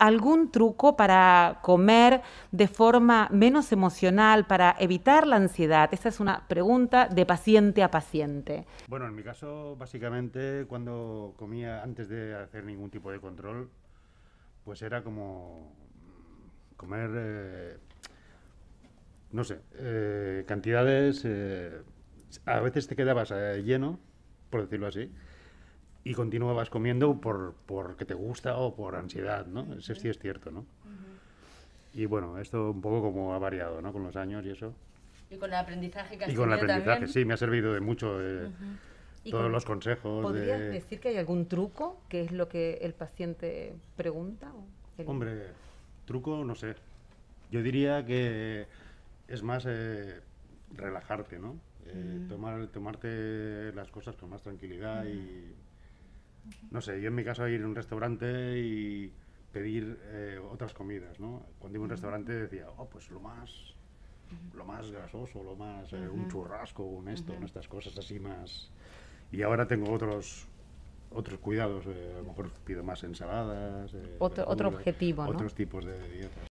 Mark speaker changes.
Speaker 1: algún truco para comer de forma menos emocional, para evitar la ansiedad? Esa es una pregunta de paciente a paciente.
Speaker 2: Bueno, en mi caso, básicamente, cuando comía antes de hacer ningún tipo de control, pues era como comer, eh, no sé, eh, cantidades, eh, a veces te quedabas lleno, por decirlo así, y continuabas comiendo por porque te gusta o por ansiedad, ¿no? Eso sí es cierto, ¿no? Y bueno, esto un poco como ha variado, ¿no? Con los años y eso.
Speaker 3: Y con el aprendizaje que has
Speaker 2: Y con el aprendizaje,
Speaker 3: también.
Speaker 2: sí, me ha servido de mucho eh, todos
Speaker 1: con-
Speaker 2: los consejos.
Speaker 1: ¿Podrías
Speaker 2: de-
Speaker 1: decir que hay algún truco? que es lo que el paciente pregunta? el-
Speaker 2: Hombre, truco, no sé. Yo diría que es más eh, relajarte, ¿no? Eh, tomar, tomarte las cosas con más tranquilidad y... No sé, yo en mi caso ir a un restaurante y pedir eh, otras comidas, ¿no? Cuando iba a un restaurante decía, oh, pues lo más, lo más grasoso, lo más, eh, un churrasco, un esto, ¿no? estas cosas así más... Y ahora tengo otros otros cuidados, eh, a lo mejor pido más ensaladas.
Speaker 1: Otro- otro objetivo, ¿no?
Speaker 2: Otros tipos de dietas,